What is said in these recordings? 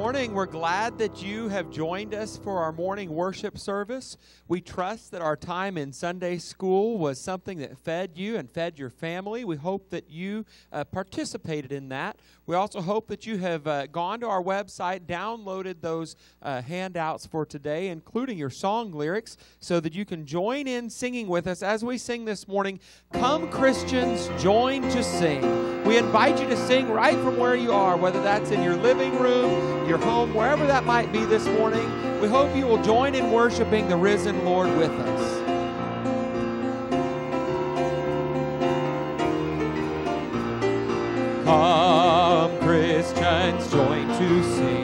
Morning. We're glad that you have joined us for our morning worship service. We trust that our time in Sunday school was something that fed you and fed your family. We hope that you uh, participated in that. We also hope that you have uh, gone to our website, downloaded those uh, handouts for today, including your song lyrics, so that you can join in singing with us as we sing this morning. Come, Christians, join to sing. We invite you to sing right from where you are, whether that's in your living room, your home, wherever that might be this morning. We hope you will join in worshiping the risen Lord with us. Come, Christians, join to sing.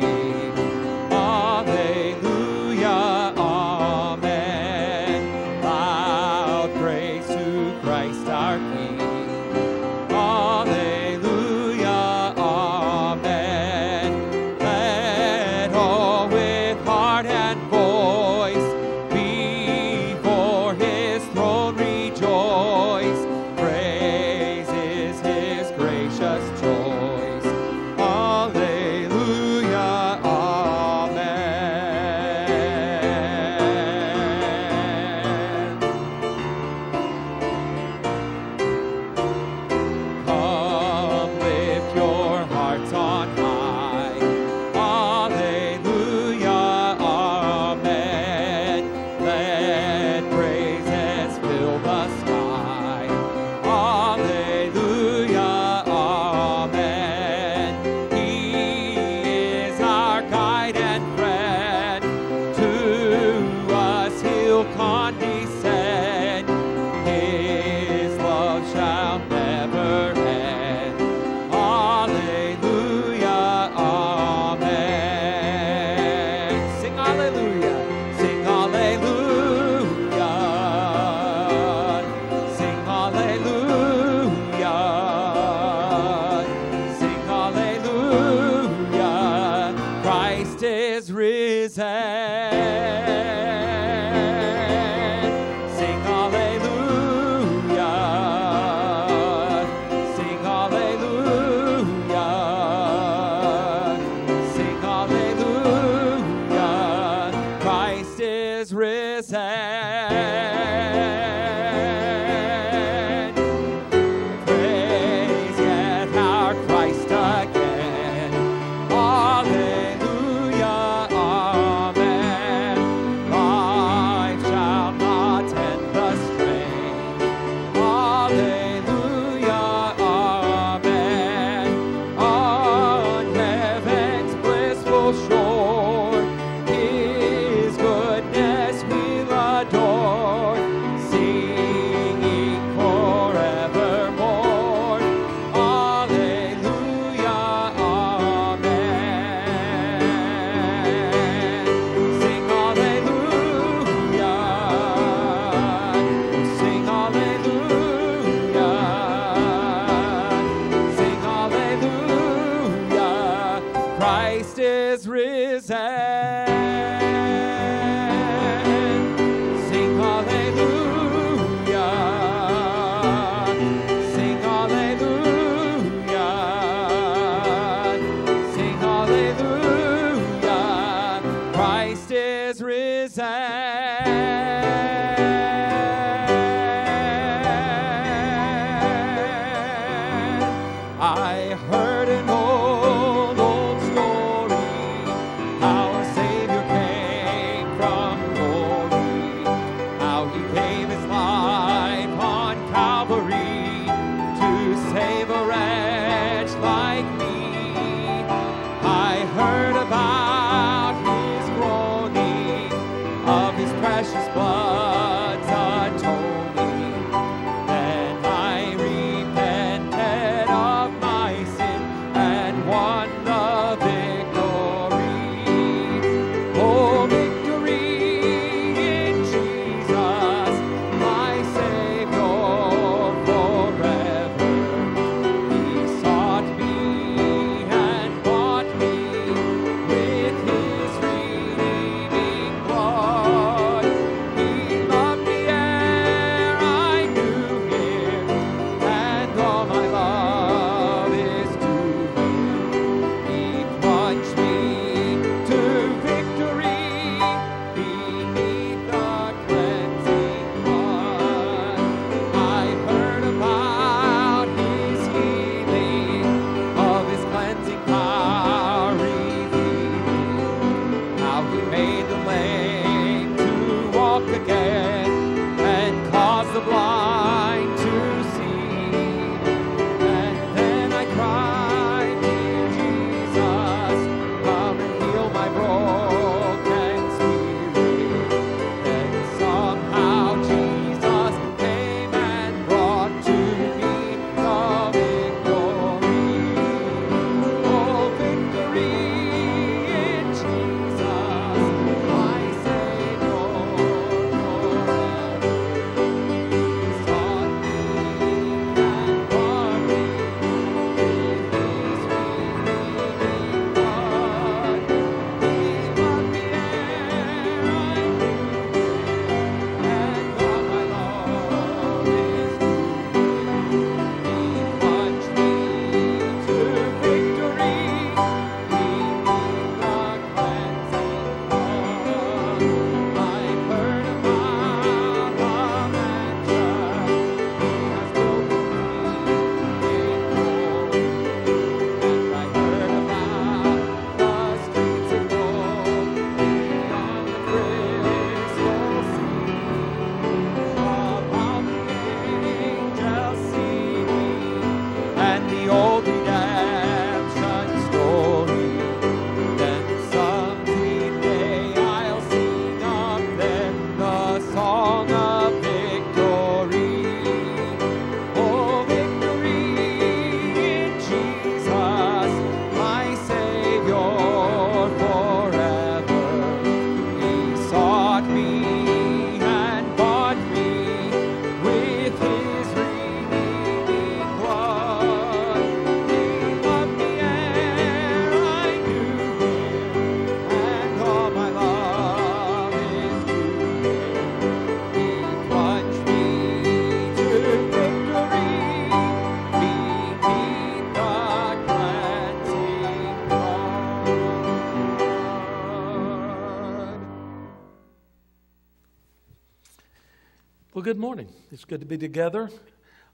Good morning. It's good to be together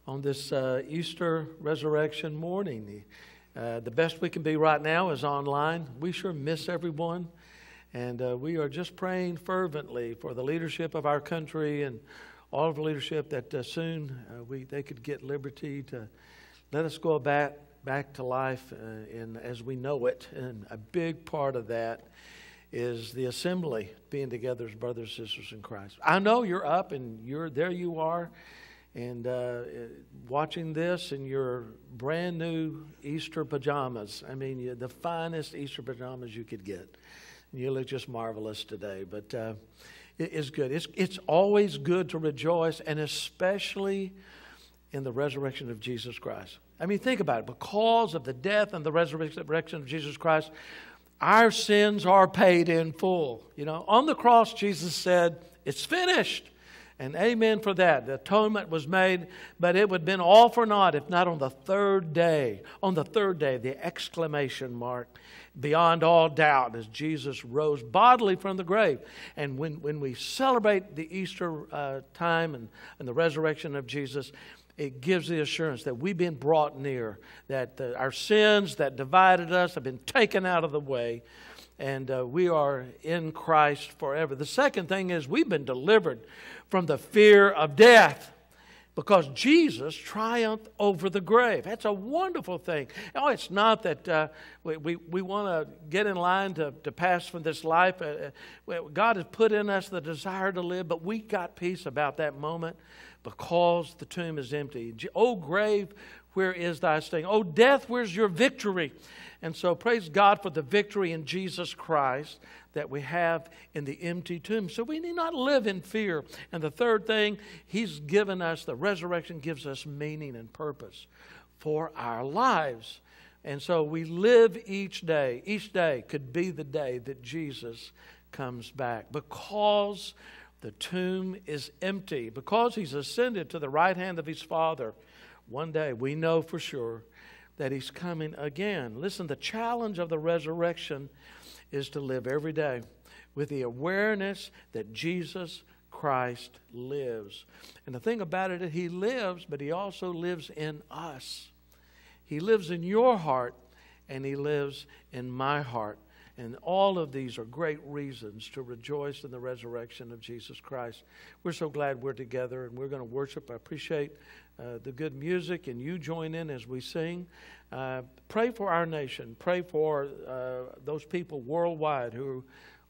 on this uh, Easter resurrection morning. Uh, the best we can be right now is online. We sure miss everyone. And uh, we are just praying fervently for the leadership of our country and all of the leadership that uh, soon uh, we, they could get liberty to let us go back, back to life uh, in, as we know it. And a big part of that is the assembly, being together as brothers and sisters in Christ. I know you're up and you're there you are and uh, watching this in your brand new Easter pajamas. I mean, the finest Easter pajamas you could get. You look just marvelous today, but uh, it is good. It's, it's always good to rejoice, and especially in the resurrection of Jesus Christ. I mean, think about it. Because of the death and the resurrection of Jesus Christ, our sins are paid in full. You know, on the cross, Jesus said, It's finished. And amen for that. The atonement was made, but it would have been all for naught if not on the third day. On the third day, the exclamation mark, beyond all doubt, as Jesus rose bodily from the grave. And when, when we celebrate the Easter uh, time and, and the resurrection of Jesus, it gives the assurance that we've been brought near, that the, our sins that divided us have been taken out of the way, and uh, we are in Christ forever. The second thing is we've been delivered from the fear of death because Jesus triumphed over the grave. That's a wonderful thing. Oh, it's not that uh, we, we, we want to get in line to, to pass from this life. Uh, uh God has put in us the desire to live, but we got peace about that moment because the tomb is empty. O oh, grave, where is thy sting? O death, where's your victory? And so praise God for the victory in Jesus Christ that we have in the empty tomb. So we need not live in fear. And the third thing, He's given us, the resurrection gives us meaning and purpose for our lives. And so we live each day. Each day could be the day that Jesus comes back because the tomb is empty because he's ascended to the right hand of his Father. One day we know for sure that he's coming again. Listen, the challenge of the resurrection is to live every day with the awareness that Jesus Christ lives. And the thing about it is, he lives, but he also lives in us. He lives in your heart, and he lives in my heart. And all of these are great reasons to rejoice in the resurrection of Jesus Christ. We're so glad we're together and we're going to worship. I appreciate uh, the good music and you join in as we sing. Uh, pray for our nation. Pray for uh, those people worldwide who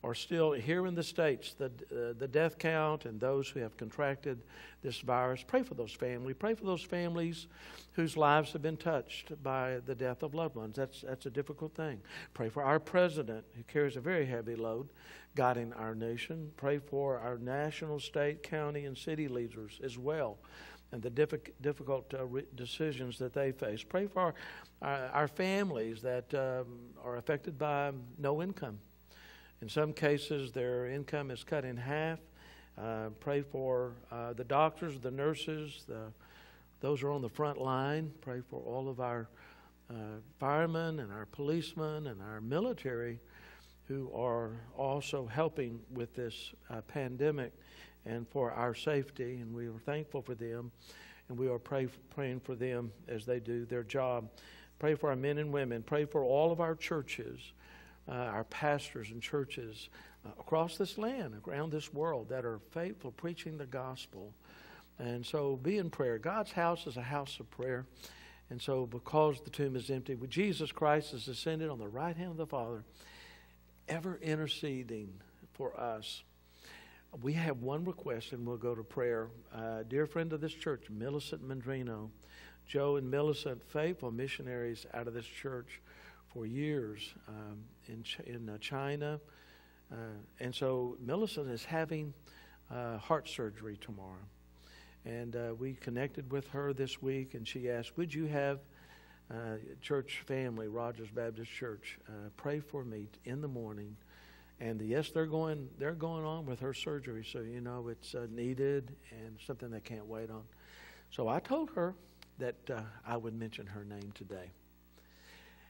are still here in the States, the, uh, the death count and those who have contracted this virus. Pray for those families. Pray for those families whose lives have been touched by the death of loved ones. That's, that's a difficult thing. Pray for our president, who carries a very heavy load guiding our nation. Pray for our national, state, county, and city leaders as well and the difficult uh, decisions that they face. Pray for our, our, our families that um, are affected by no income in some cases, their income is cut in half. Uh, pray for uh, the doctors, the nurses, the, those who are on the front line. Pray for all of our uh, firemen and our policemen and our military who are also helping with this uh, pandemic and for our safety. And we are thankful for them. And we are pray, praying for them as they do their job. Pray for our men and women. Pray for all of our churches uh, our pastors and churches uh, across this land, around this world, that are faithful, preaching the gospel. And so be in prayer. God's house is a house of prayer. And so, because the tomb is empty, Jesus Christ is ascended on the right hand of the Father, ever interceding for us. We have one request, and we'll go to prayer. Uh, dear friend of this church, Millicent Mandrino, Joe and Millicent, faithful missionaries out of this church for years um, in, Ch- in uh, China. Uh, and so Millicent is having uh, heart surgery tomorrow. And uh, we connected with her this week, and she asked, Would you have uh, church family, Rodgers Baptist Church, uh, pray for me in the morning? And yes, they're going, they're going on with her surgery, so you know it's needed and something they can't wait on. So I told her that I would mention her name today.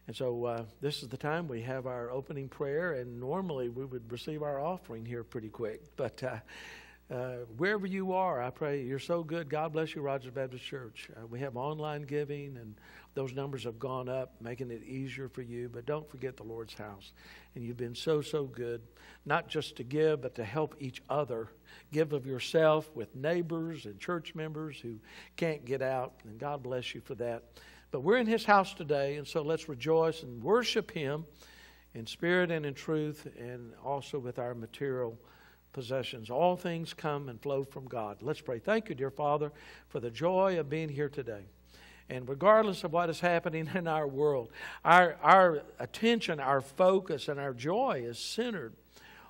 And so uh, this is the time we have our opening prayer, and normally we would receive our offering here pretty quick. But uh, uh, wherever you are, I pray you're so good. God bless you, Rodgers Baptist Church. Uh, we have online giving, and those numbers have gone up, making it easier for you. But don't forget the Lord's house. And you've been so, so good, not just to give, but to help each other. Give of yourself with neighbors and church members who can't get out. And God bless you for that. But we're in His house today, and so let's rejoice and worship Him in spirit and in truth, and also with our material possessions. All things come and flow from God. Let's pray. Thank you, dear Father, for the joy of being here today. And regardless of what is happening in our world, our, our attention, our focus, and our joy is centered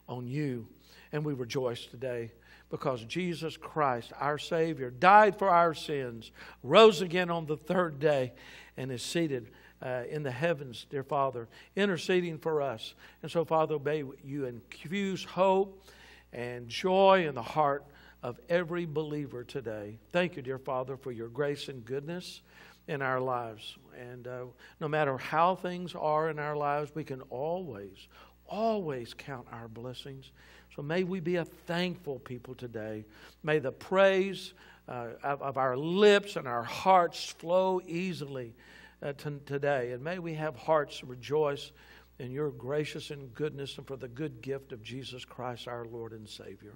on you. And we rejoice today because Jesus Christ, our Savior, died for our sins, rose again on the third day, and is seated uh, in the heavens, dear Father, interceding for us. And so, Father, may you infuse hope and joy in the heart of every believer today. Thank you, dear Father, for your grace and goodness in our lives. And uh, no matter how things are in our lives, we can always, always count our blessings. So may we be a thankful people today. May the praise uh, of, of, our lips and our hearts flow easily uh, t- today. And may we have hearts rejoice in your gracious and goodness and for the good gift of Jesus Christ, our Lord and Savior.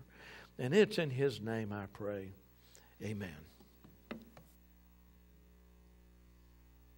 And it's in His name I pray. Amen.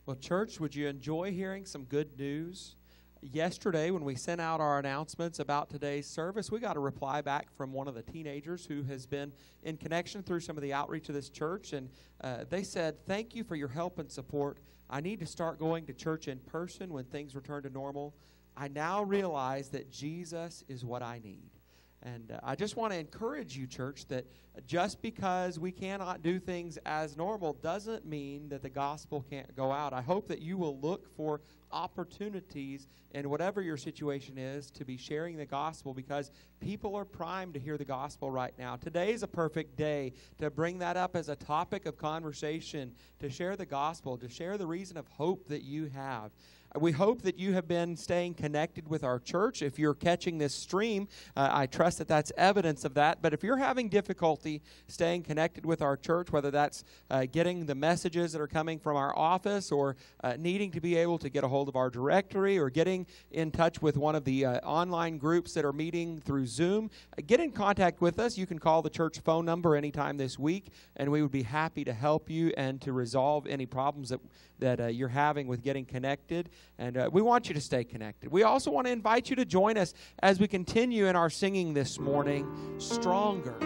Well, church, would you enjoy hearing some good news? Yesterday, when we sent out our announcements about today's service, we got a reply back from one of the teenagers who has been in connection through some of the outreach of this church. And uh, they said, Thank you for your help and support. I need to start going to church in person when things return to normal. I now realize that Jesus is what I need. And uh, I just want to encourage you, church, that just because we cannot do things as normal doesn't mean that the gospel can't go out. I hope that you will look for opportunities in whatever your situation is to be sharing the gospel because people are primed to hear the gospel right now. Today is a perfect day to bring that up as a topic of conversation, to share the gospel, to share the reason of hope that you have. We hope that you have been staying connected with our church. If you're catching this stream, uh, I trust that that's evidence of that. But if you're having difficulty staying connected with our church, whether that's uh, getting the messages that are coming from our office or uh, needing to be able to get a hold of our directory or getting in touch with one of the uh, online groups that are meeting through Zoom, uh, get in contact with us. You can call the church phone number anytime this week, and we would be happy to help you and to resolve any problems that that uh, you're having with getting connected. And uh, we want you to stay connected. We also want to invite you to join us as we continue in our singing this morning, Stronger.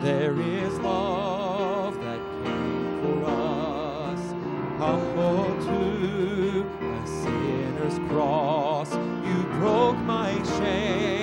There is love that came for us, humble to a sinner's cross. You broke my shame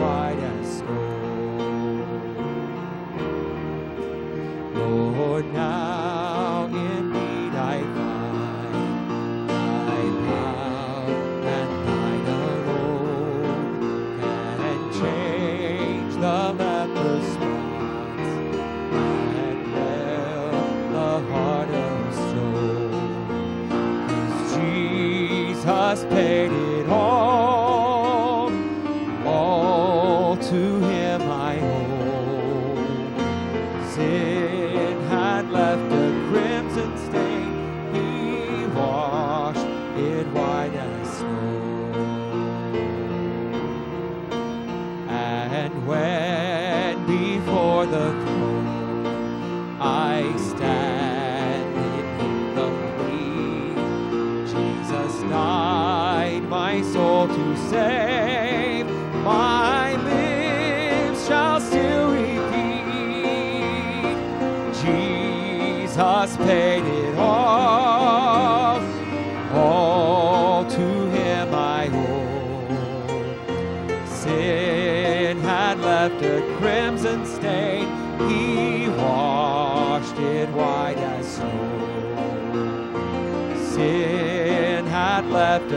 white as snow. Lord, now.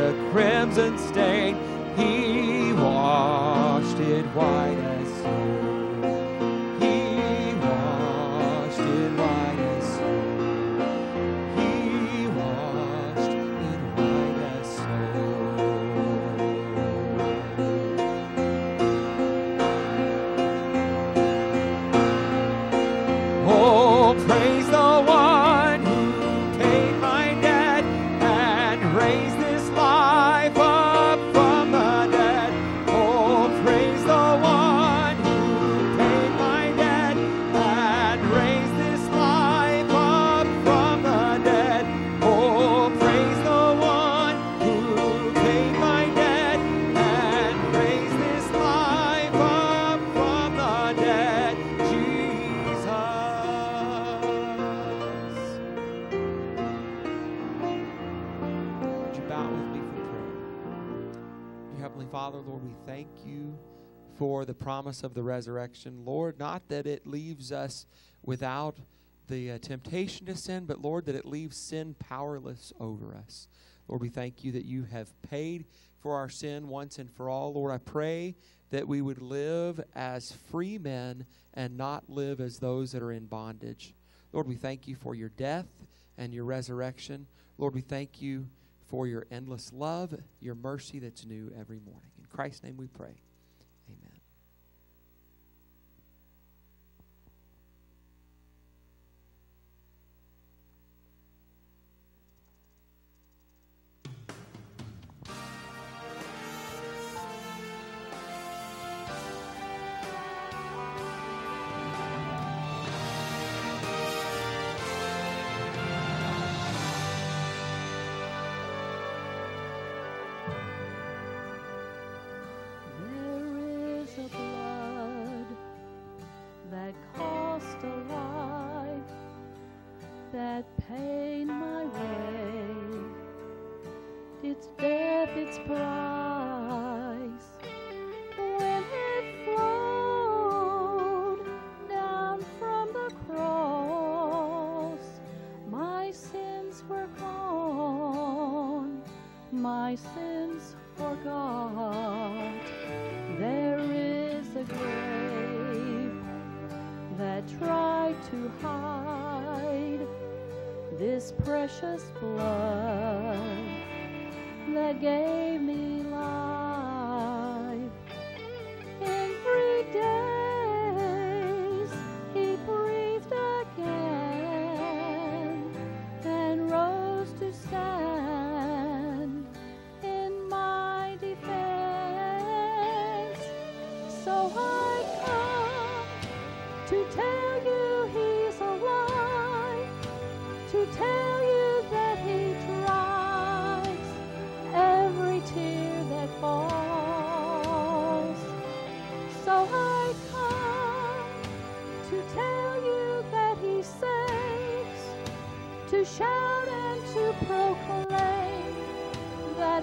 the crimson stain, he washed it white. Heavenly Father, Lord, we thank you for the promise of the resurrection. Lord, not that it leaves us without the uh, temptation to sin, but Lord, that it leaves sin powerless over us. Lord, we thank you that you have paid for our sin once and for all. Lord, I pray that we would live as free men and not live as those that are in bondage. Lord, we thank you for your death and your resurrection. Lord, we thank you for your endless love, your mercy that's new every morning. In Christ's name we pray.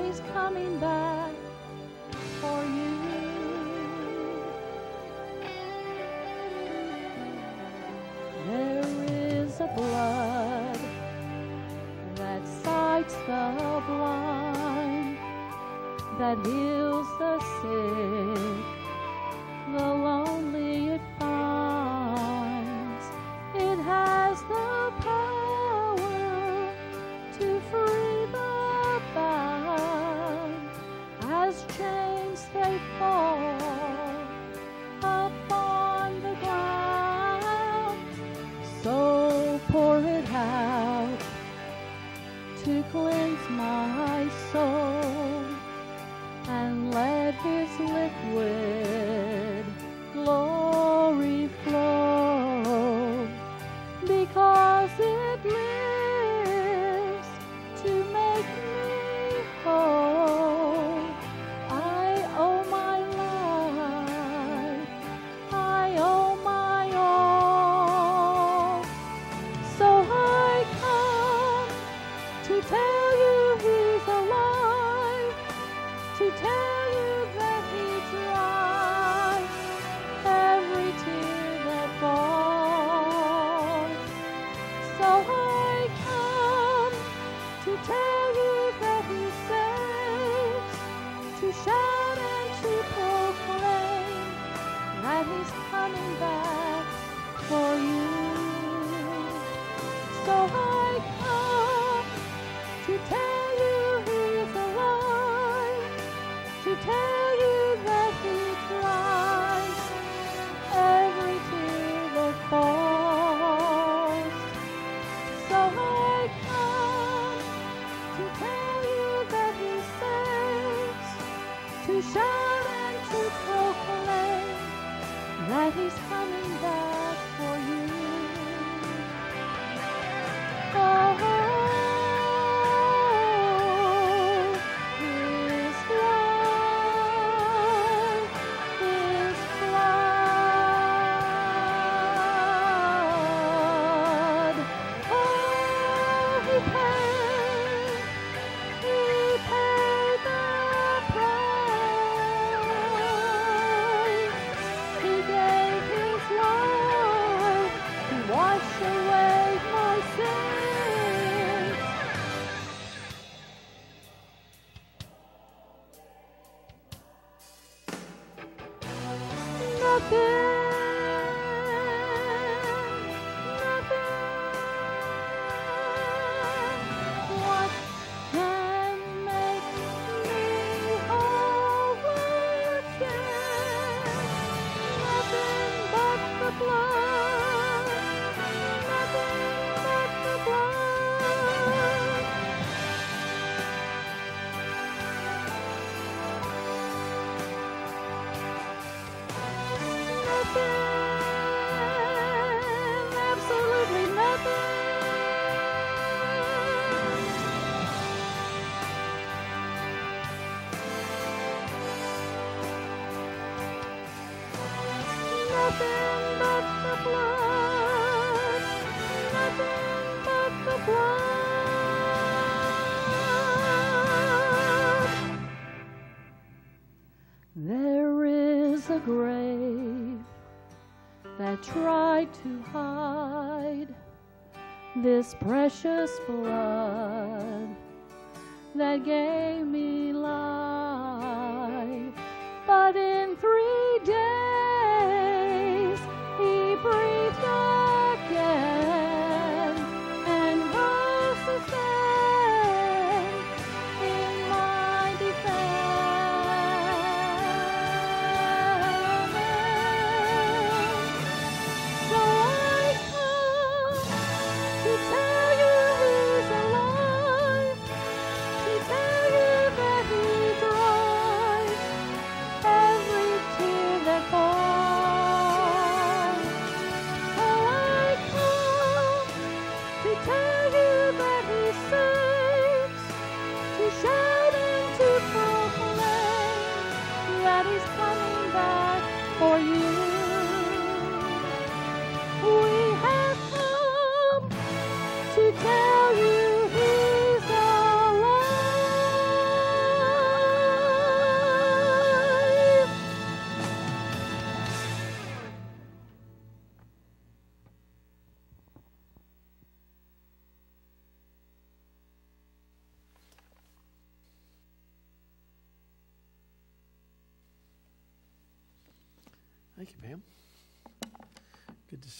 He's coming back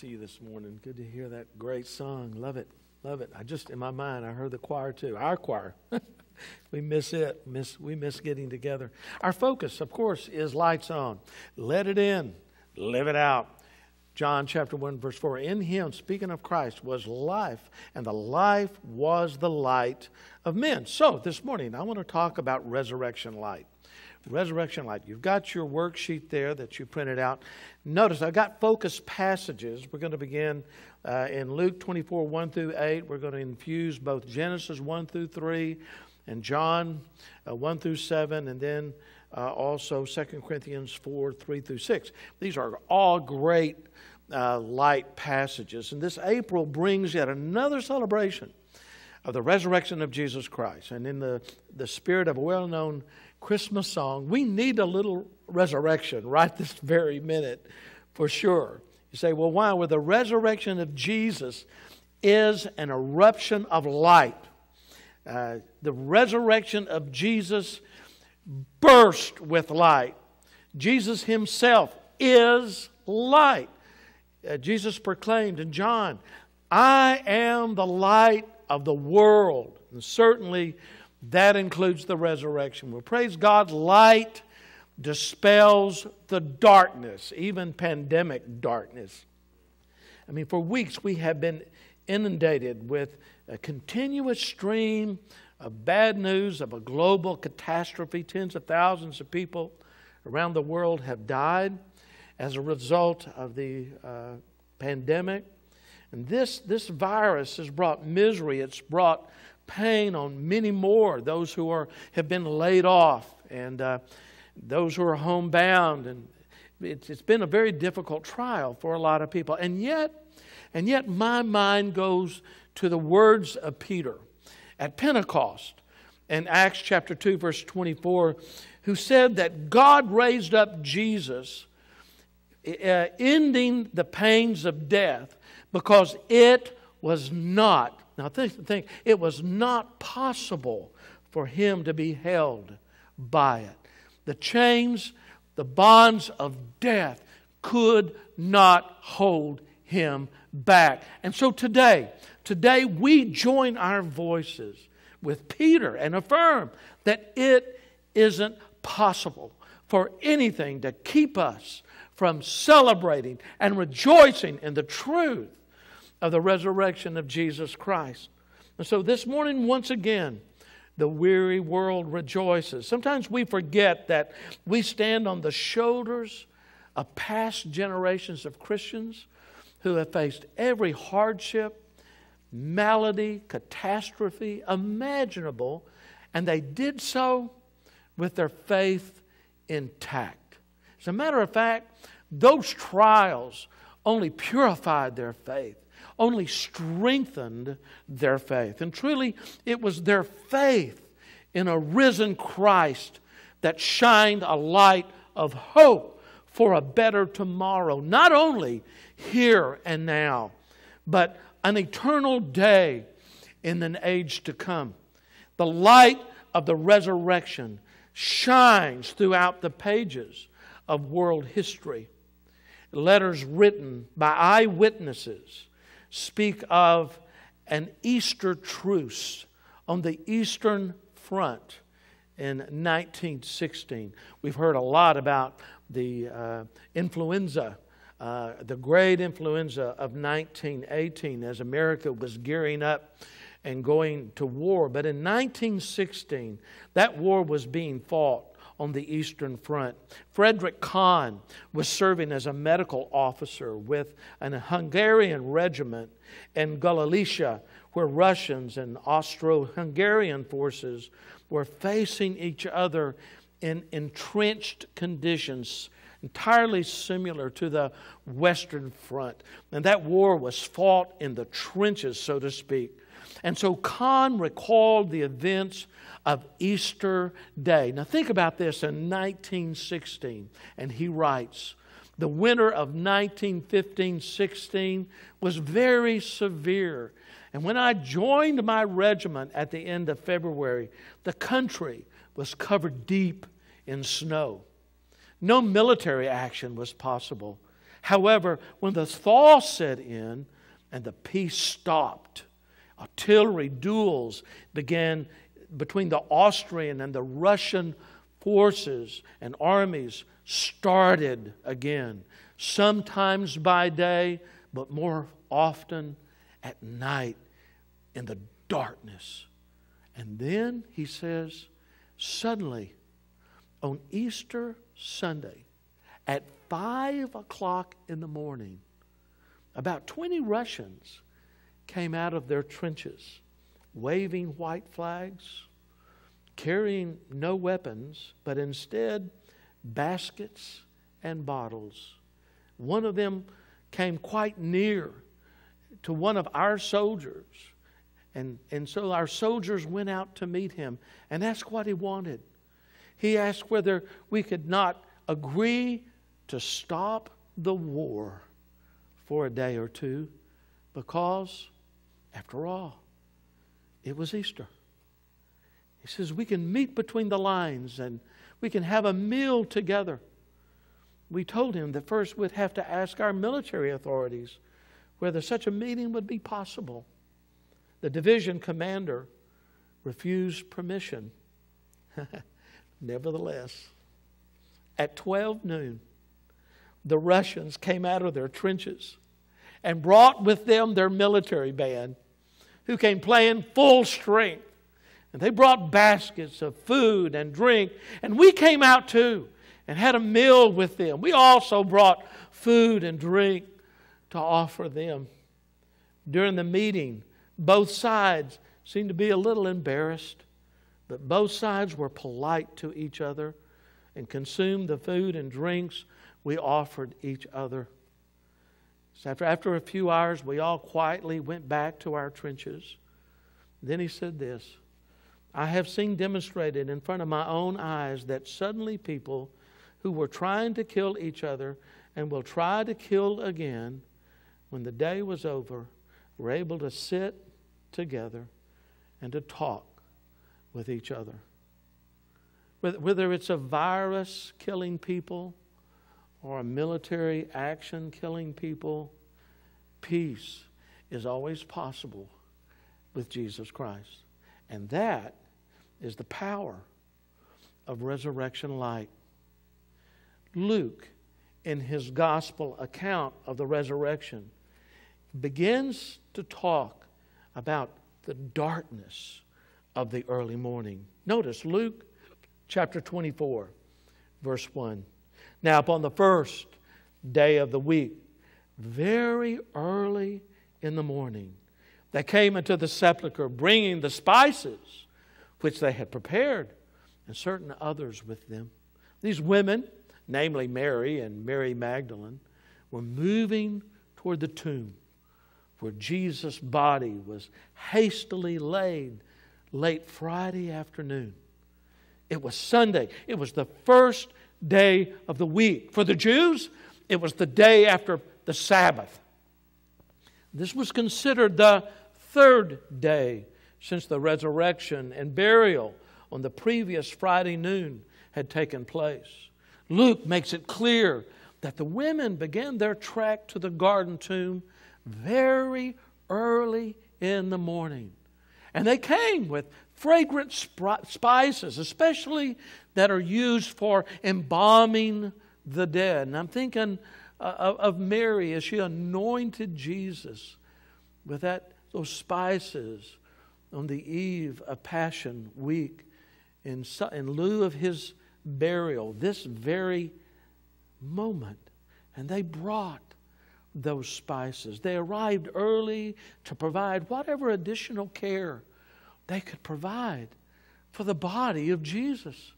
see you this morning. Good to hear that great song. Love it. Love it. I just, in my mind, I heard the choir too. Our choir. we miss it. Miss, we miss getting together. Our focus, of course, is lights on. Let it in. Live it out. John chapter 1, verse 4. In him, speaking of Christ, was life, and the life was the light of men. So, this morning, I want to talk about resurrection light. Resurrection light. You've got your worksheet there that you printed out. Notice I've got focus passages. We're going to begin uh, in Luke 24, 1 through 8. We're going to infuse both Genesis 1 through 3 and John uh, 1 through 7, and then uh, also 2 Corinthians 4, 3 through 6. These are all great uh, light passages. And this April brings yet another celebration of the resurrection of Jesus Christ. And in the, the spirit of a well known Christmas song. We need a little resurrection right this very minute for sure. You say, well, why? Well, the resurrection of Jesus is an eruption of light. Uh, the resurrection of Jesus burst with light. Jesus himself is light. Uh, Jesus proclaimed in John, I am the light of the world. And certainly, that includes the resurrection. Well, praise God, light dispels the darkness, even pandemic darkness. I mean, for weeks we have been inundated with a continuous stream of bad news of a global catastrophe. Tens of thousands of people around the world have died as a result of the uh, pandemic. And this, this virus has brought misery, it's brought pain on many more, those who are, have been laid off and uh, those who are homebound. And it's, it's been a very difficult trial for a lot of people. And yet, and yet my mind goes to the words of Peter at Pentecost in Acts chapter 2, verse 24, who said that God raised up Jesus, uh, ending the pains of death, because it was not now, think, think, it was not possible for him to be held by it. The chains, the bonds of death could not hold him back. And so today, today we join our voices with Peter and affirm that it isn't possible for anything to keep us from celebrating and rejoicing in the truth of the resurrection of Jesus Christ. And so this morning, once again, the weary world rejoices. Sometimes we forget that we stand on the shoulders of past generations of Christians who have faced every hardship, malady, catastrophe imaginable, and they did so with their faith intact. As a matter of fact, those trials only purified their faith only strengthened their faith. And truly, it was their faith in a risen Christ that shined a light of hope for a better tomorrow, not only here and now, but an eternal day in an age to come. The light of the resurrection shines throughout the pages of world history. Letters written by eyewitnesses speak of an Easter truce on the Eastern Front in 1916. We've heard a lot about the uh, influenza, uh, the great influenza of 1918 as America was gearing up and going to war. But in 1916, that war was being fought on the Eastern Front. Frederick Kahn was serving as a medical officer with an Hungarian regiment in Galicia, where Russians and Austro Hungarian forces were facing each other in entrenched conditions entirely similar to the Western Front. And that war was fought in the trenches, so to speak. And so Kahn recalled the events of Easter Day. Now, think about this in 1916, and he writes The winter of 1915 16 was very severe. And when I joined my regiment at the end of February, the country was covered deep in snow. No military action was possible. However, when the thaw set in and the peace stopped, artillery duels began between the Austrian and the Russian forces and armies started again, sometimes by day, but more often at night in the darkness. And then he says, suddenly on Easter Sunday at five o'clock in the morning, about 20 Russians came out of their trenches waving white flags, carrying no weapons, but instead baskets and bottles. One of them came quite near to one of our soldiers. And, and so our soldiers went out to meet him and asked what he wanted. He asked whether we could not agree to stop the war for a day or two because, after all, it was Easter. He says we can meet between the lines and we can have a meal together. We told him that first we'd have to ask our military authorities whether such a meeting would be possible. The division commander refused permission. Nevertheless, at 12 noon, the Russians came out of their trenches and brought with them their military band, who came playing full strength. And they brought baskets of food and drink, and we came out too and had a meal with them. We also brought food and drink to offer them. During the meeting, both sides seemed to be a little embarrassed, but both sides were polite to each other and consumed the food and drinks we offered each other. So after, after a few hours, we all quietly went back to our trenches. Then he said this I have seen demonstrated in front of my own eyes that suddenly people who were trying to kill each other and will try to kill again, when the day was over, were able to sit together and to talk with each other. Whether it's a virus killing people or a military action killing people, peace is always possible with Jesus Christ. And that is the power of resurrection light. Luke, in his gospel account of the resurrection, begins to talk about the darkness of the early morning. Notice Luke chapter 24, verse 1. Now, upon the first day of the week, very early in the morning, they came into the sepulchre bringing the spices which they had prepared, and certain others with them. These women, namely Mary and Mary Magdalene, were moving toward the tomb where Jesus' body was hastily laid late Friday afternoon. It was Sunday. It was the first day of the week. For the Jews, it was the day after the Sabbath. This was considered the third day since the resurrection and burial on the previous Friday noon had taken place. Luke makes it clear that the women began their trek to the garden tomb very early in the morning. And they came with fragrant spices, especially that are used for embalming the dead. And I'm thinking uh, of Mary as she anointed Jesus with that, those spices on the eve of Passion Week in, in lieu of his burial, this very moment. And they brought those spices. They arrived early to provide whatever additional care they could provide for the body of Jesus.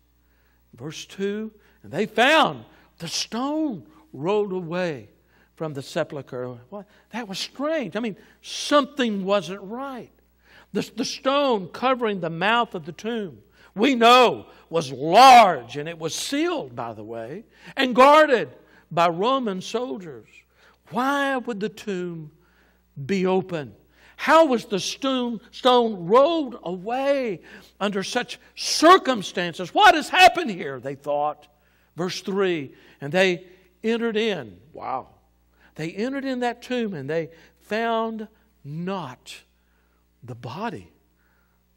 Verse 2 And they found the stone rolled away from the sepulchre. What? That was strange. I mean, something wasn't right. The, the stone covering the mouth of the tomb, we know, was large and it was sealed, by the way, and guarded by Roman soldiers. Why would the tomb be open? How was the stone, stone rolled away under such circumstances? What has happened here? They thought. Verse 3 And they entered in. Wow. They entered in that tomb and they found not the body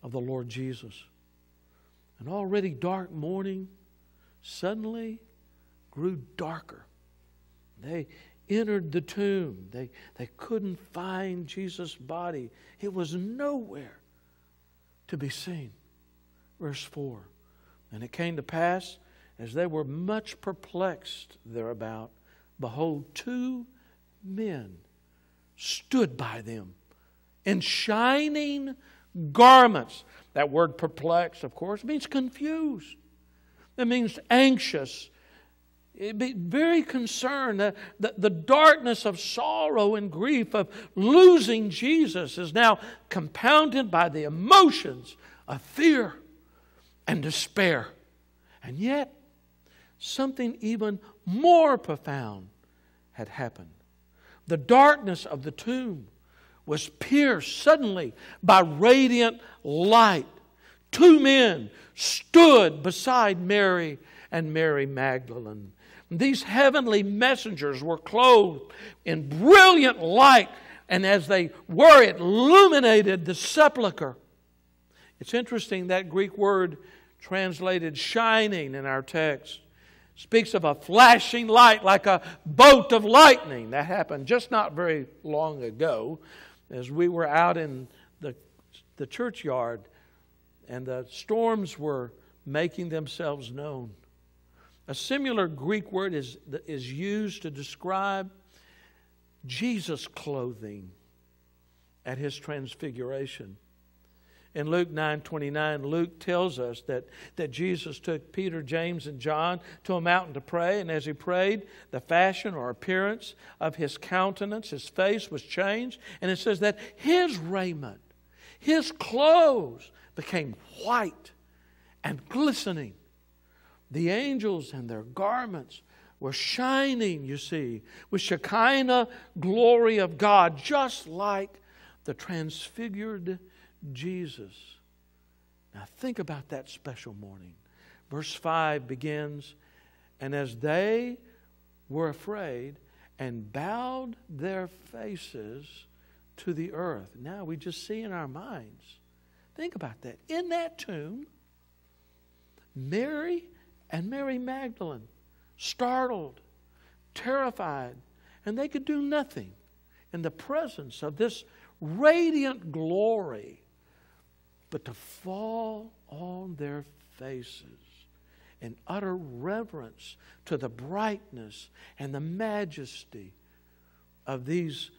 of the Lord Jesus. An already dark morning suddenly grew darker. They entered the tomb. They, they couldn't find Jesus' body, it was nowhere to be seen. Verse 4 And it came to pass, as they were much perplexed thereabout, behold, two men stood by them in shining garments. That word perplexed, of course, means confused. It means anxious. Be very concerned. that the, the darkness of sorrow and grief of losing Jesus is now compounded by the emotions of fear and despair. And yet, something even more profound had happened. The darkness of the tomb was pierced suddenly by radiant light. Two men stood beside Mary and Mary Magdalene. These heavenly messengers were clothed in brilliant light, and as they were, it illuminated the sepulchre. It's interesting that Greek word translated shining in our text speaks of a flashing light like a bolt of lightning. That happened just not very long ago as we were out in the, the churchyard and the storms were making themselves known. A similar Greek word is, is used to describe Jesus' clothing at his transfiguration. In Luke 9 29, Luke tells us that, that Jesus took Peter, James, and John to a mountain to pray, and as he prayed, the fashion or appearance of his countenance, his face was changed, and it says that his raiment, his clothes became white and glistening. The angels and their garments were shining, you see, with Shekinah glory of God, just like the transfigured Jesus. Now think about that special morning. Verse 5 begins, and as they were afraid and bowed their faces to the earth. Now we just see in our minds. Think about that. In that tomb, Mary and Mary Magdalene, startled, terrified, and they could do nothing in the presence of this radiant glory but to fall on their faces in utter reverence to the brightness and the majesty of these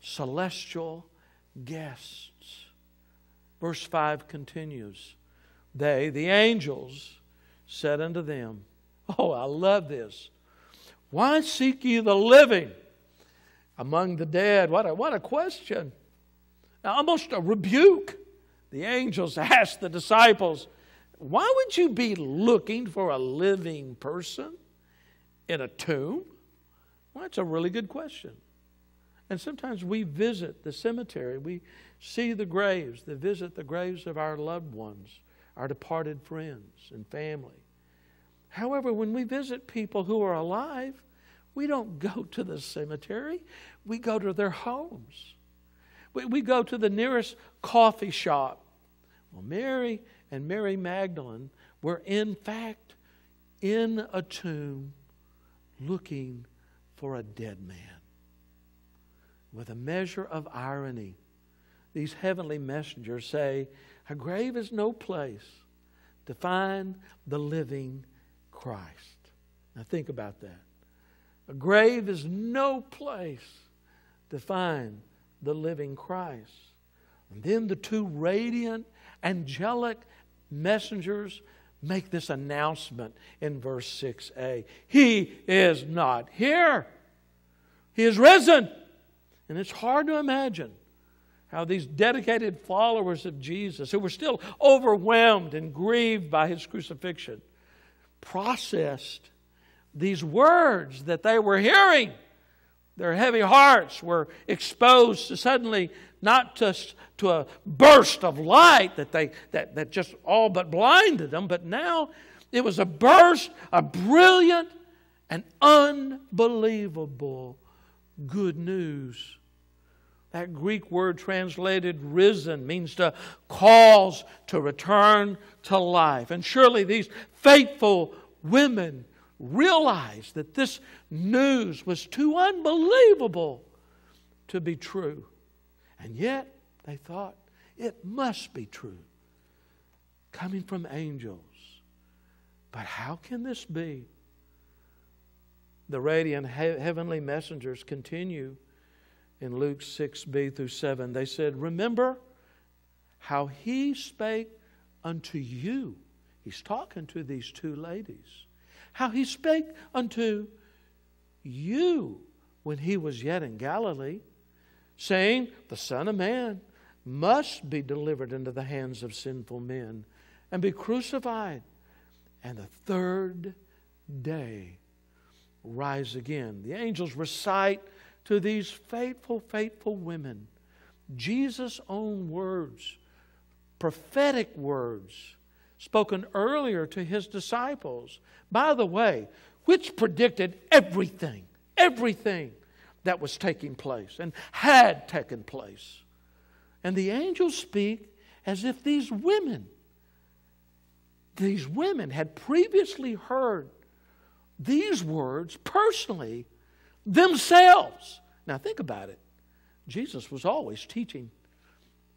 celestial guests. Verse 5 continues They, the angels, said unto them, Oh, I love this. Why seek ye the living among the dead? What a, what a question. Now, Almost a rebuke. The angels asked the disciples, Why would you be looking for a living person in a tomb? Well, that's a really good question. And sometimes we visit the cemetery, we see the graves, they visit the graves of our loved ones, our departed friends and family. However, when we visit people who are alive, we don't go to the cemetery, we go to their homes. We, we go to the nearest coffee shop. Well, Mary and Mary Magdalene were, in fact, in a tomb looking for a dead man. With a measure of irony, these heavenly messengers say, A grave is no place to find the living Christ. Now, think about that. A grave is no place to find the living Christ. And then the two radiant, angelic messengers make this announcement in verse 6a He is not here, He is risen. And it's hard to imagine how these dedicated followers of Jesus, who were still overwhelmed and grieved by His crucifixion, processed these words that they were hearing. Their heavy hearts were exposed to suddenly not just to a burst of light that, they, that, that just all but blinded them, but now It was a burst of brilliant and unbelievable good news. That Greek word translated risen means to cause to return to life. And surely these faithful women realized that this news was too unbelievable to be true. And yet they thought it must be true, coming from angels. But how can this be? The radiant heavenly messengers continue in Luke 6b through 7. They said, Remember how he spake unto you. He's talking to these two ladies. How he spake unto you when he was yet in Galilee, saying, The Son of Man must be delivered into the hands of sinful men and be crucified, and the third day rise again. The angels recite to these faithful, faithful women Jesus' own words, prophetic words spoken earlier to his disciples. By the way, which predicted everything, everything that was taking place and had taken place. And the angels speak as if these women, these women had previously heard these words personally themselves. Now, think about it. Jesus was always teaching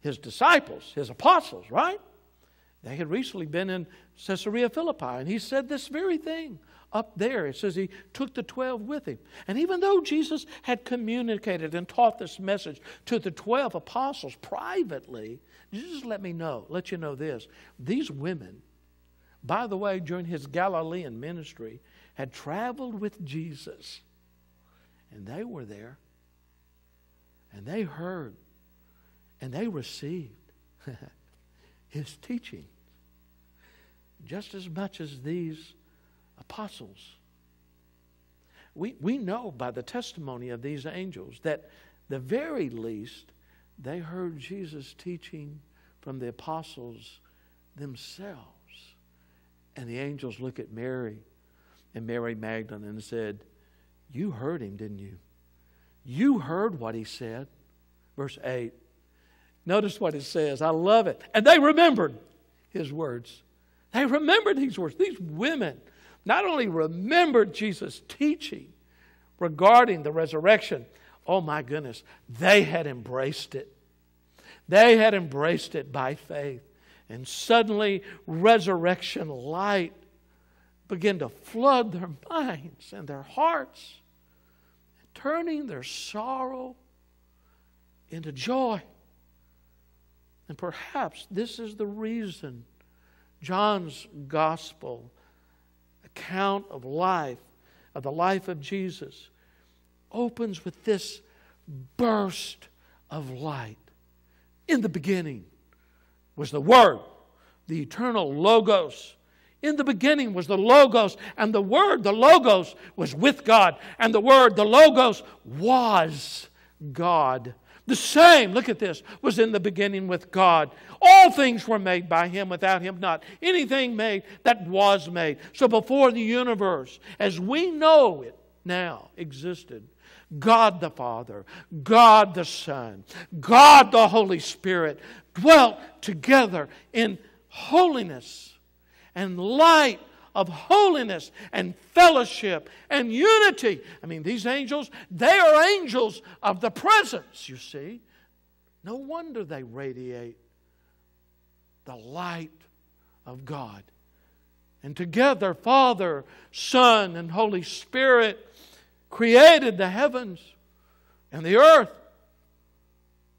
his disciples, his apostles, right? They had recently been in Caesarea Philippi, and he said this very thing up there. It says he took the 12 with him. And even though Jesus had communicated and taught this message to the 12 apostles privately, just let me know, let you know this. These women, by the way, during his Galilean ministry, had traveled with Jesus. And they were there. And they heard. And they received his teaching just as much as these apostles. We, we know by the testimony of these angels that the very least they heard Jesus teaching from the apostles themselves. And the angels look at Mary and Mary Magdalene and said, You heard him, didn't you? You heard what he said. Verse 8. Notice what it says. I love it. And they remembered his words. They remembered these words. These women not only remembered Jesus' teaching regarding the resurrection, oh my goodness, they had embraced it. They had embraced it by faith. And suddenly, resurrection light began to flood their minds and their hearts, turning their sorrow into joy. And perhaps this is the reason John's gospel account of life, of the life of Jesus, opens with this burst of light. In the beginning was the Word, the eternal Logos. In the beginning was the Logos, and the Word, the Logos, was with God, and the Word, the Logos, was God. The same, look at this, was in the beginning with God. All things were made by Him, without Him not anything made that was made. So before the universe, as we know it now, existed God the Father, God the Son, God the Holy Spirit dwelt together in holiness and light of holiness and fellowship and unity. I mean, these angels, they are angels of the presence, you see. No wonder they radiate the light of God. And together, Father, Son, and Holy Spirit created the heavens and the earth.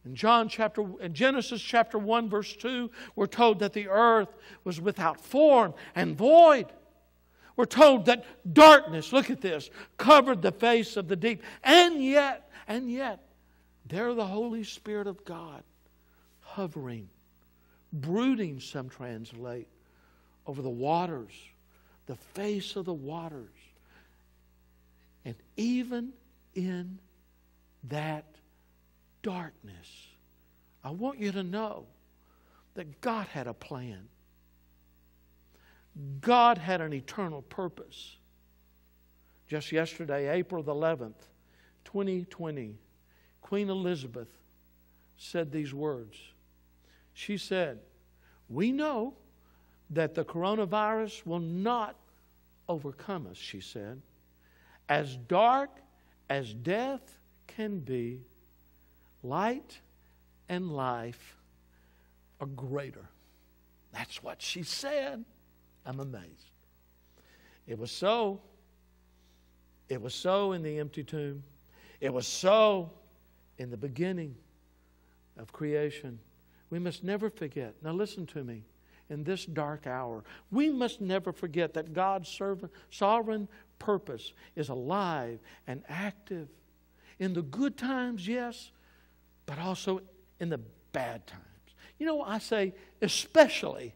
In John chapter in Genesis chapter 1 verse 2 we're told that the earth was without form and void. We're told that darkness, look at this, covered the face of the deep. And yet, and yet, there the Holy Spirit of God hovering, brooding, some translate, over the waters, the face of the waters. And even in that darkness, I want you to know that God had a plan. God had an eternal purpose. Just yesterday, April the 11th, 2020, Queen Elizabeth said these words. She said, We know that the coronavirus will not overcome us, she said. As dark as death can be, light and life are greater. That's what she said. I'm amazed. It was so. It was so in the empty tomb. It was so in the beginning of creation. We must never forget. Now, listen to me. In this dark hour, we must never forget that God's sovereign purpose is alive and active. In the good times, yes, but also in the bad times. You know, I say, especially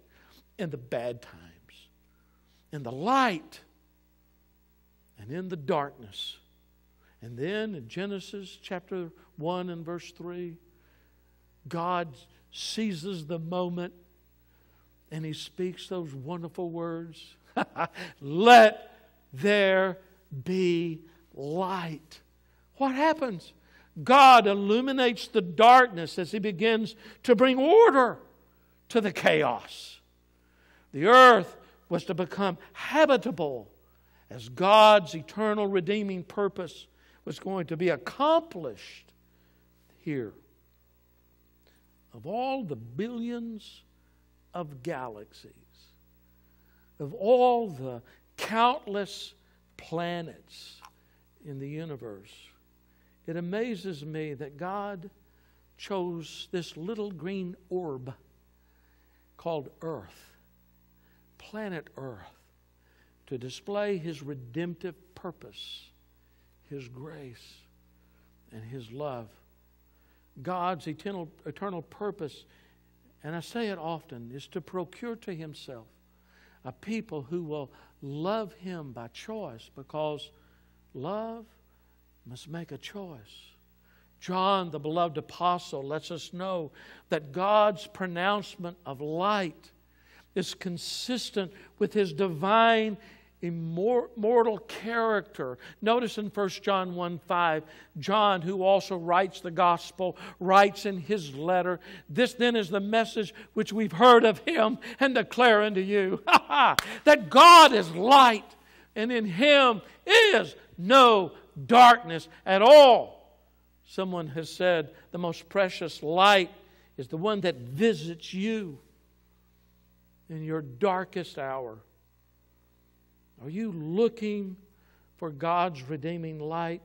in the bad times, in the light and in the darkness. And then in Genesis chapter 1 and verse 3, God seizes the moment and he speaks those wonderful words Let there be light. What happens? God illuminates the darkness as he begins to bring order to the chaos. The earth was to become habitable as God's eternal redeeming purpose was going to be accomplished here. Of all the billions of galaxies, of all the countless planets in the universe, it amazes me that God chose this little green orb called Earth, planet Earth, to display His redemptive purpose his grace and His love. God's eternal, eternal purpose, and I say it often, is to procure to Himself a people who will love Him by choice because love must make a choice. John, the beloved apostle, lets us know that God's pronouncement of light is consistent with his divine immortal character. Notice in 1 John 1 5, John, who also writes the gospel, writes in his letter, This then is the message which we've heard of him and declare unto you that God is light, and in him is no darkness at all. Someone has said the most precious light is the one that visits you in your darkest hour. Are you looking for God's redeeming light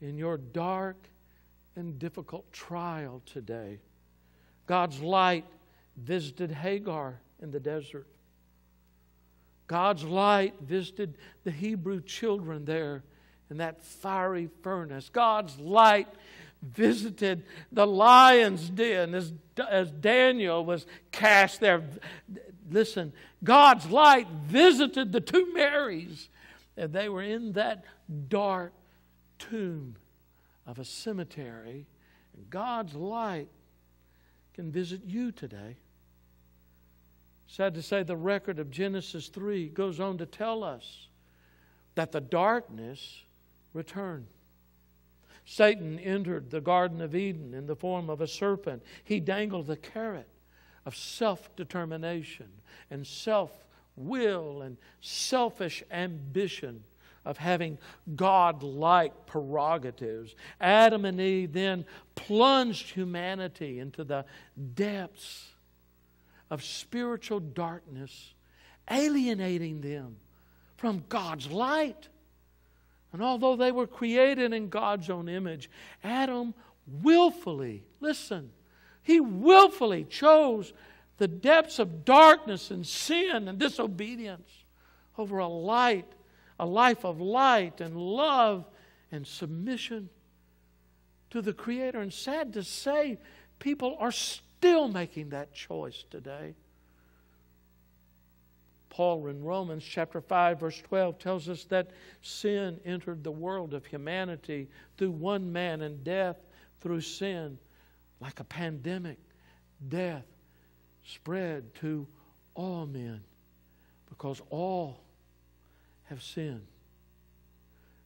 in your dark and difficult trial today? God's light visited Hagar in the desert. God's light visited the Hebrew children there in that fiery furnace. God's light visited the lion's den as, as Daniel was cast there. Listen, God's light visited the two Marys, and they were in that dark tomb of a cemetery. And God's light can visit you today. Sad to say, the record of Genesis 3 goes on to tell us that the darkness returned. Satan entered the Garden of Eden in the form of a serpent. He dangled the carrot of self determination and self will and selfish ambition of having God like prerogatives. Adam and Eve then plunged humanity into the depths of spiritual darkness, alienating them from God's light. And although they were created in God's own image, Adam willfully, listen, he willfully chose the depths of darkness and sin and disobedience over a light, a life of light and love and submission to the Creator. And sad to say, people are still making that choice today. Paul in Romans chapter 5 verse 12 tells us that sin entered the world of humanity through one man and death through sin like a pandemic, death spread to all men. because all have sinned.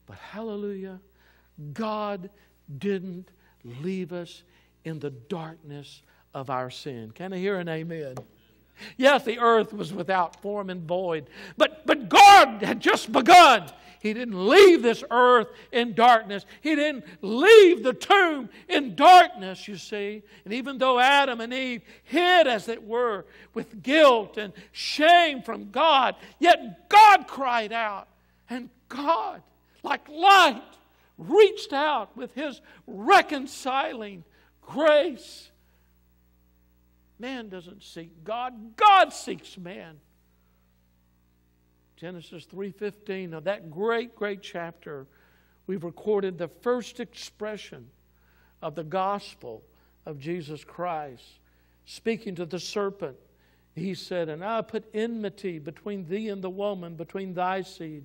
But hallelujah, God didn't leave us in the darkness of our sin. Can I hear an amen? Yes, the earth was without form and void, but, but God had just begun. He didn't leave this earth in darkness. He didn't leave the tomb in darkness, you see. And even though Adam and Eve hid, as it were, with guilt and shame from God, yet God cried out. And God, like light, reached out with His reconciling grace. Man doesn't seek God, God seeks man. Genesis 3:15 Now that great great chapter we've recorded the first expression of the gospel of Jesus Christ. Speaking to the serpent he said and I put enmity between thee and the woman between thy seed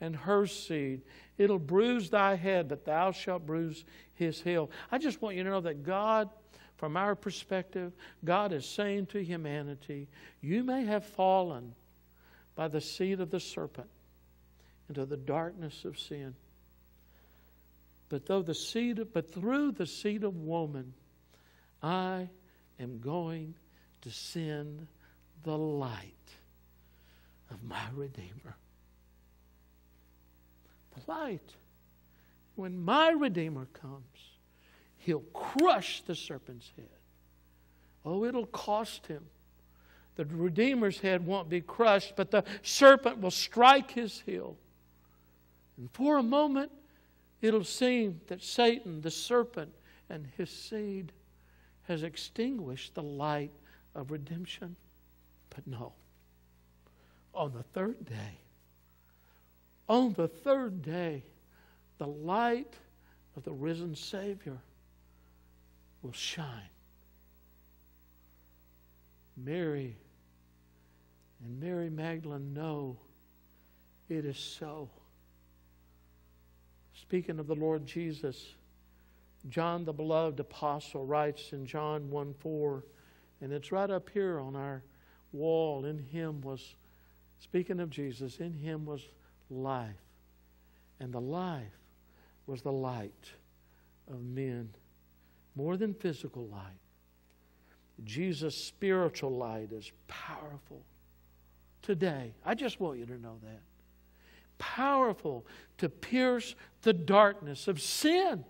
and her seed. It'll bruise thy head but thou shalt bruise his heel. I just want you to know that God from our perspective God is saying to humanity you may have fallen by the seed of the serpent into the darkness of sin. But though the seed, of, but through the seed of woman, I am going to send the light of my Redeemer. The light. When my Redeemer comes, he'll crush the serpent's head. Oh, it'll cost him the Redeemer's head won't be crushed, but the serpent will strike his heel. And for a moment, it'll seem that Satan, the serpent, and his seed has extinguished the light of redemption. But no. On the third day, on the third day, the light of the risen Savior will shine. Mary and Mary Magdalene know it is so. Speaking of the Lord Jesus, John the beloved apostle writes in John 1 4, and it's right up here on our wall. In him was, speaking of Jesus, in him was life. And the life was the light of men, more than physical light. Jesus' spiritual light is powerful today. I just want you to know that. Powerful to pierce the darkness of sin,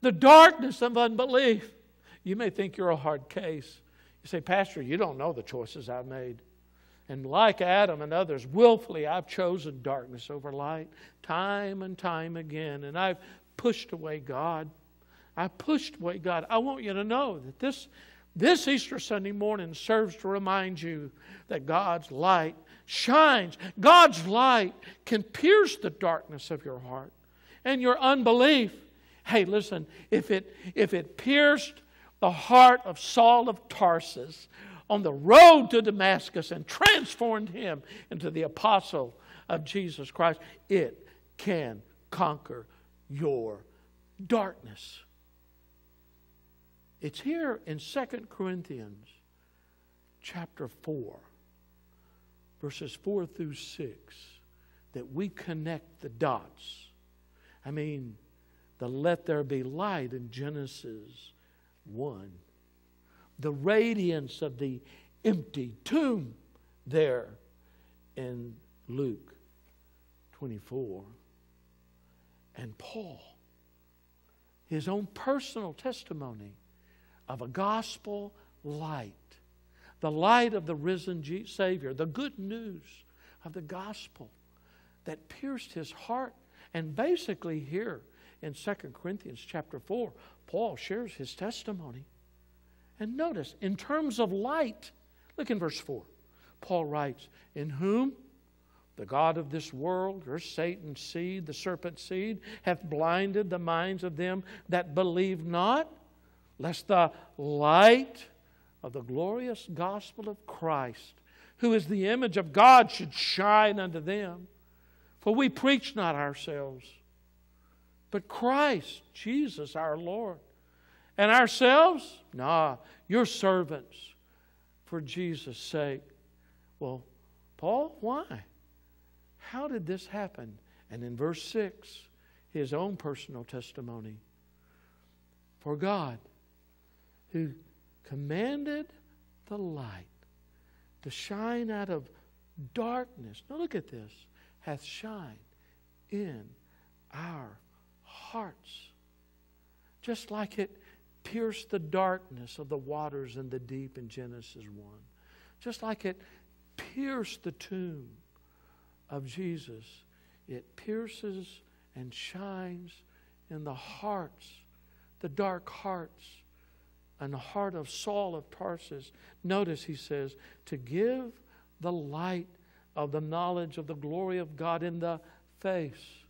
the darkness of unbelief. You may think you're a hard case. You say, Pastor, you don't know the choices I've made. And like Adam and others, willfully I've chosen darkness over light time and time again. And I've pushed away God. I pushed away God. I want you to know that this this Easter Sunday morning serves to remind you that God's light shines. God's light can pierce the darkness of your heart and your unbelief. Hey, listen, if it, if it pierced the heart of Saul of Tarsus on the road to Damascus and transformed him into the apostle of Jesus Christ, it can conquer your darkness. It's here in 2 Corinthians chapter 4, verses 4 through 6, that we connect the dots. I mean, the let there be light in Genesis 1, the radiance of the empty tomb there in Luke 24, and Paul, his own personal testimony of a gospel light, the light of the risen Savior, the good news of the gospel that pierced his heart. And basically, here in 2 Corinthians chapter 4, Paul shares his testimony. And notice, in terms of light, look in verse 4. Paul writes, In whom the God of this world, or Satan's seed, the serpent's seed, hath blinded the minds of them that believe not lest the light of the glorious gospel of Christ, who is the image of God, should shine unto them. For we preach not ourselves, but Christ, Jesus our Lord. And ourselves? Nah, your servants for Jesus' sake. Well, Paul, why? How did this happen? And in verse 6, his own personal testimony. For God, who commanded the light to shine out of darkness. Now look at this. Hath shined in our hearts. Just like it pierced the darkness of the waters in the deep in Genesis 1. Just like it pierced the tomb of Jesus, it pierces and shines in the hearts, the dark hearts, and the heart of Saul of Tarsus. Notice he says, to give the light of the knowledge of the glory of God in the face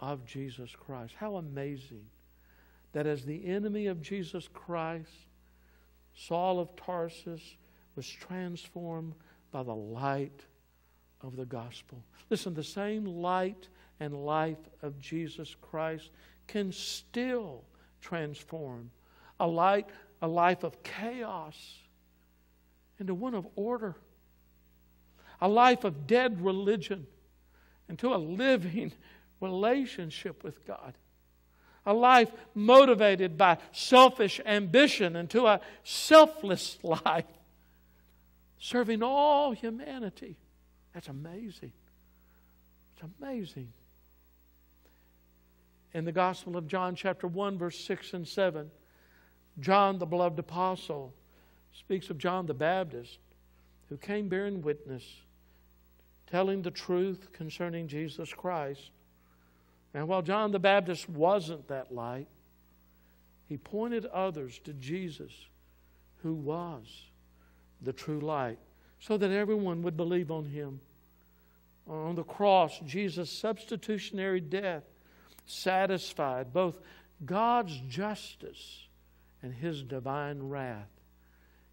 of Jesus Christ. How amazing that as the enemy of Jesus Christ, Saul of Tarsus was transformed by the light of the gospel. Listen, the same light and life of Jesus Christ can still transform a light, a life of chaos into one of order, a life of dead religion into a living relationship with God, a life motivated by selfish ambition into a selfless life, serving all humanity. That's amazing. It's amazing. In the Gospel of John, chapter 1, verse 6 and 7, John, the beloved apostle, speaks of John the Baptist, who came bearing witness, telling the truth concerning Jesus Christ. And while John the Baptist wasn't that light, he pointed others to Jesus, who was the true light, so that everyone would believe on him. On the cross, Jesus' substitutionary death satisfied both God's justice and his divine wrath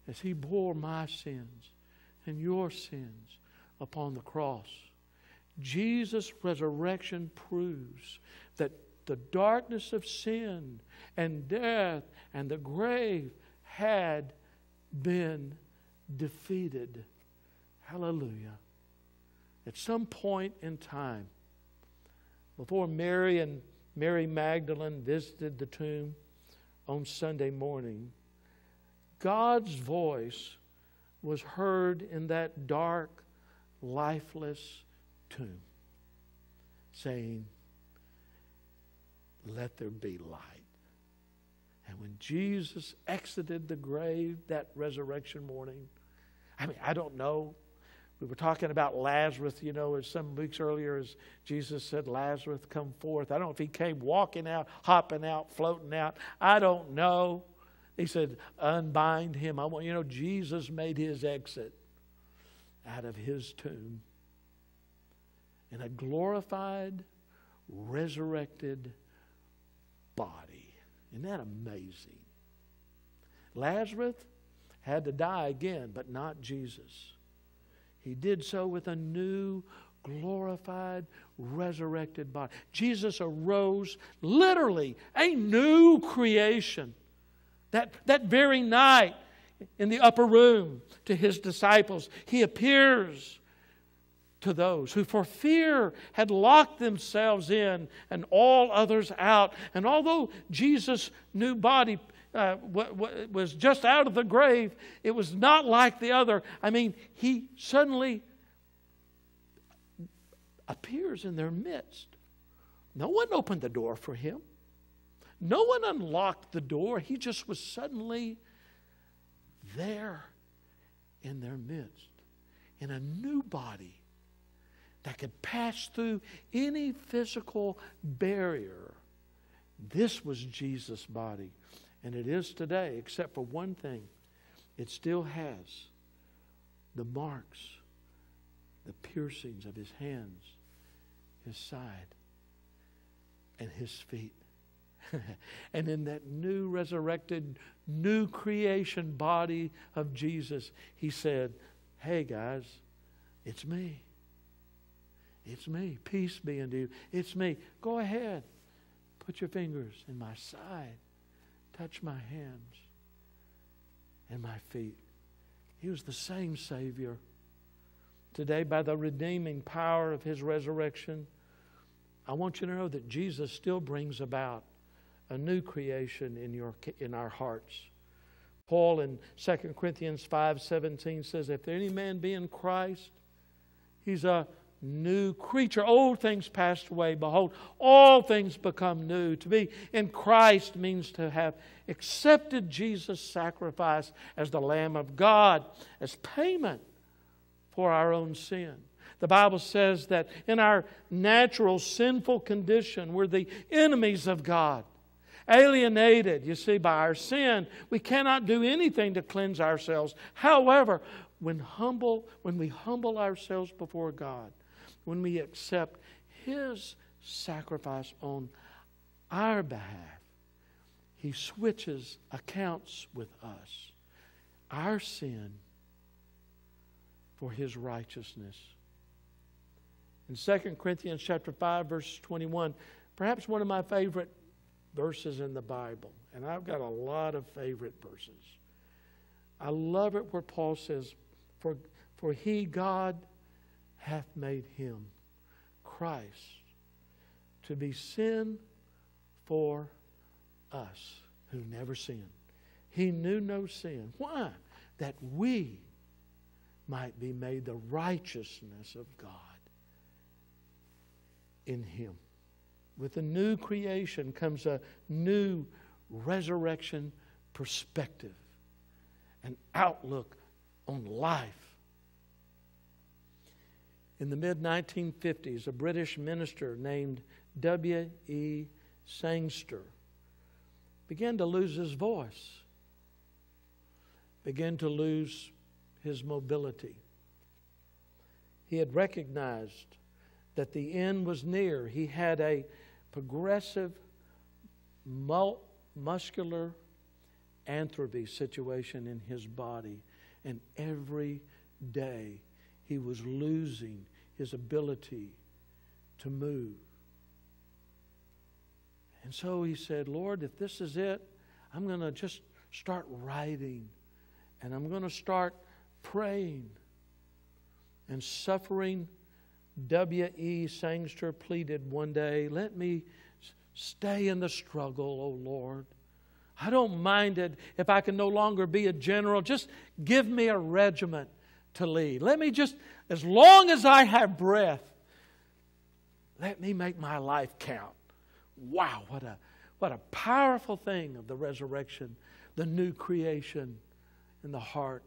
as he bore my sins and your sins upon the cross. Jesus' resurrection proves that the darkness of sin and death and the grave had been defeated. Hallelujah. At some point in time, before Mary and Mary Magdalene visited the tomb on Sunday morning, God's voice was heard in that dark, lifeless tomb, saying, Let there be light. And when Jesus exited the grave that resurrection morning, I mean, I don't know we were talking about Lazarus, you know, as some weeks earlier, as Jesus said, Lazarus, come forth. I don't know if he came walking out, hopping out, floating out. I don't know. He said, unbind him. I want you know, Jesus made his exit out of his tomb in a glorified, resurrected body. Isn't that amazing? Lazarus had to die again, but not Jesus. He did so with a new, glorified, resurrected body. Jesus arose literally a new creation. That, that very night in the upper room to his disciples, he appears to those who for fear had locked themselves in and all others out. And although Jesus' new body uh, was just out of the grave, it was not like the other. I mean, he suddenly appears in their midst. No one opened the door for him, no one unlocked the door. He just was suddenly there in their midst in a new body that could pass through any physical barrier. This was Jesus' body. And it is today, except for one thing it still has the marks, the piercings of his hands, his side, and his feet. and in that new resurrected, new creation body of Jesus, he said, Hey guys, it's me. It's me. Peace be unto you. It's me. Go ahead. Put your fingers in my side. Touch my hands and my feet. He was the same Savior today by the redeeming power of his resurrection, I want you to know that Jesus still brings about a new creation in, your, in our hearts. Paul in 2 Corinthians 5:17 says, If any man be in Christ, he's a new creature. Old things passed away. Behold, all things become new. To be in Christ means to have accepted Jesus' sacrifice as the Lamb of God, as payment for our own sin. The Bible says that in our natural sinful condition, we're the enemies of God. Alienated, you see, by our sin, we cannot do anything to cleanse ourselves. However, when humble, when we humble ourselves before God, when we accept His sacrifice on our behalf, He switches accounts with us. Our sin for His righteousness. In 2 Corinthians chapter 5, verse 21, perhaps one of my favorite verses in the Bible, and I've got a lot of favorite verses. I love it where Paul says, For, for he, God, hath made him, Christ, to be sin for us who never sinned. He knew no sin. Why? That we might be made the righteousness of God in Him. With a new creation comes a new resurrection perspective, an outlook on life. In the mid 1950s, a British minister named W.E. Sangster began to lose his voice, began to lose his mobility. He had recognized that the end was near. He had a progressive muscular atrophy situation in his body, and every day he was losing his ability to move. And so he said, Lord, if this is it, I'm going to just start writing and I'm going to start praying and suffering W.E. Sangster pleaded one day, Let me stay in the struggle, O Lord. I don't mind it if I can no longer be a general. Just give me a regiment to lead. Let me just, as long as I have breath, let me make my life count. Wow, what a, what a powerful thing of the resurrection, the new creation in the heart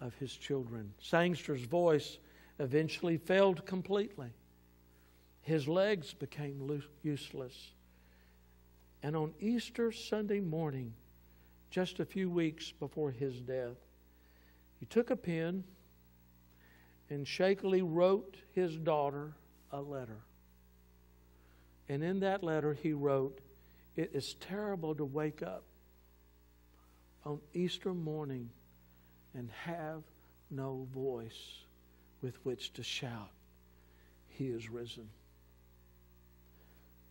of his children. Sangster's voice eventually failed completely. His legs became useless. And on Easter Sunday morning, just a few weeks before his death, he took a pen and shakily wrote his daughter a letter. And in that letter, he wrote, It is terrible to wake up on Easter morning and have no voice with which to shout, He is risen.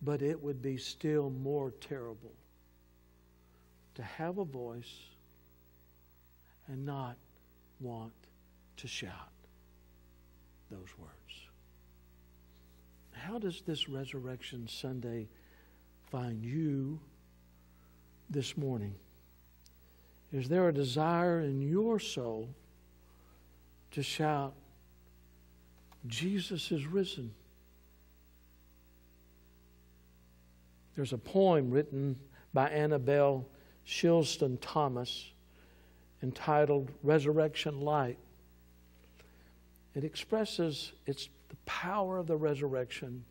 But it would be still more terrible to have a voice and not want to shout those words. How does this Resurrection Sunday find you this morning? Is there a desire in your soul to shout, Jesus is risen. There's a poem written by Annabel Shilson Thomas entitled Resurrection Light. It expresses its the power of the resurrection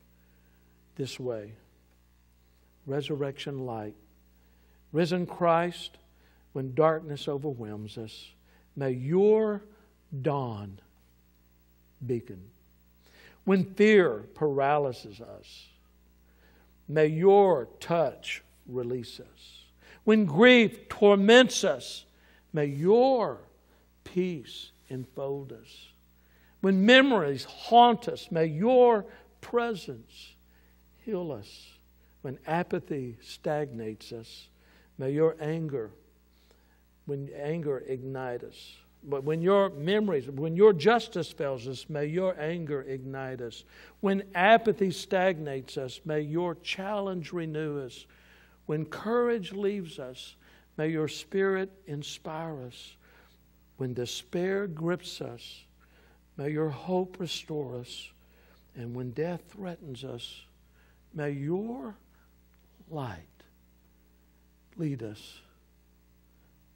this way. Resurrection light. Risen Christ, when darkness overwhelms us, may your dawn beacon when fear paralyzes us. May your touch release us. When grief torments us, may your peace enfold us. When memories haunt us, may your presence heal us. When apathy stagnates us, may your anger, when anger ignite us, but when your memories, when your justice fails us, may your anger ignite us. When apathy stagnates us, may your challenge renew us. When courage leaves us, may your spirit inspire us. When despair grips us, may your hope restore us. And when death threatens us, may your light lead us.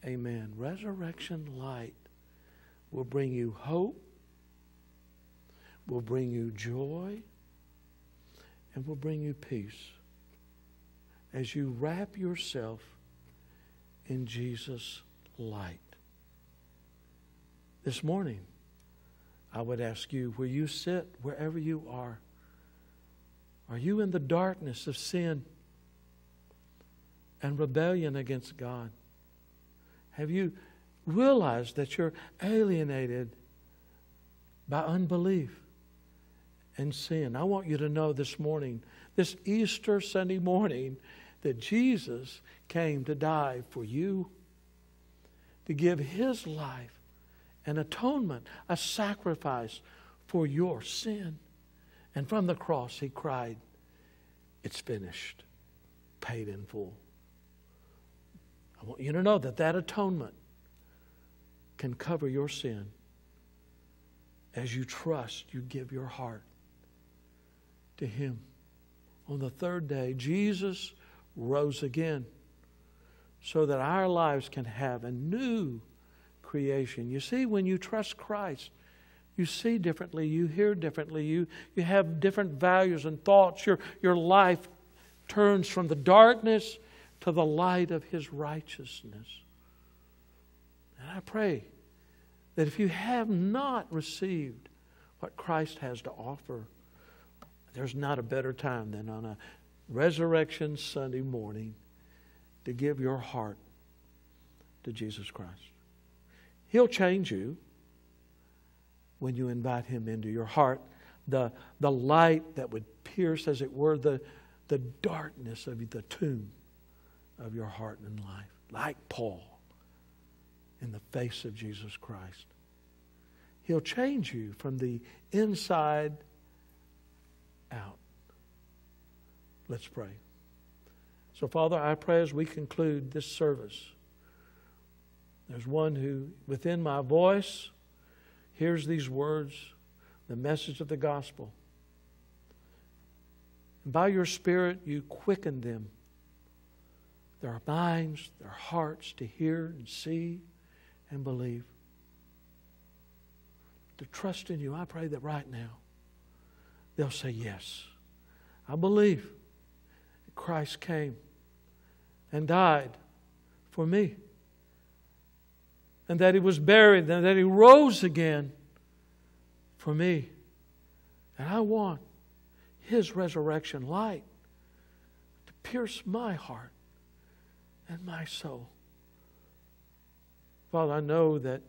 Amen. Resurrection light will bring you hope, will bring you joy, and will bring you peace as you wrap yourself in Jesus' light. This morning, I would ask you where you sit, wherever you are, are you in the darkness of sin and rebellion against God? Have you realized that you're alienated by unbelief and sin? I want you to know this morning, this Easter Sunday morning, that Jesus came to die for you, to give his life an atonement, a sacrifice for your sin. And from the cross, he cried, It's finished, paid in full. I want you to know that that atonement can cover your sin as you trust, you give your heart to Him. On the third day, Jesus rose again so that our lives can have a new creation. You see, when you trust Christ, you see differently, you hear differently, you, you have different values and thoughts. Your, your life turns from the darkness to the light of His righteousness. And I pray that if you have not received what Christ has to offer, there's not a better time than on a Resurrection Sunday morning to give your heart to Jesus Christ. He'll change you when you invite Him into your heart. The, the light that would pierce, as it were, the, the darkness of the tomb of your heart and life, like Paul in the face of Jesus Christ. He'll change you from the inside out. Let's pray. So, Father, I pray as we conclude this service, there's one who, within my voice, hears these words, the message of the gospel. And by your Spirit, you quicken them their minds, their hearts to hear and see and believe. To trust in you. I pray that right now they'll say, Yes, I believe Christ came and died for me, and that he was buried, and that he rose again for me. And I want his resurrection light to pierce my heart and my soul. Father, I know that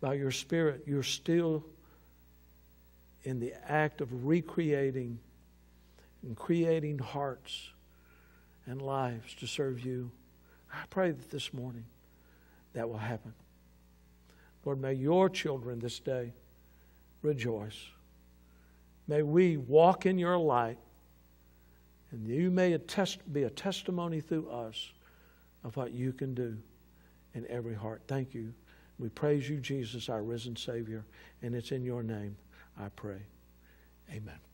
by your Spirit, you're still in the act of recreating and creating hearts and lives to serve you. I pray that this morning that will happen. Lord, may your children this day rejoice. May we walk in your light, and you may attest, be a testimony through us of what you can do in every heart. Thank you. We praise you, Jesus, our risen Savior, and it's in your name I pray. Amen.